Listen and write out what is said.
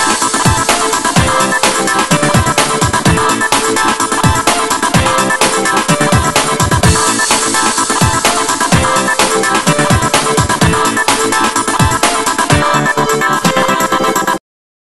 何?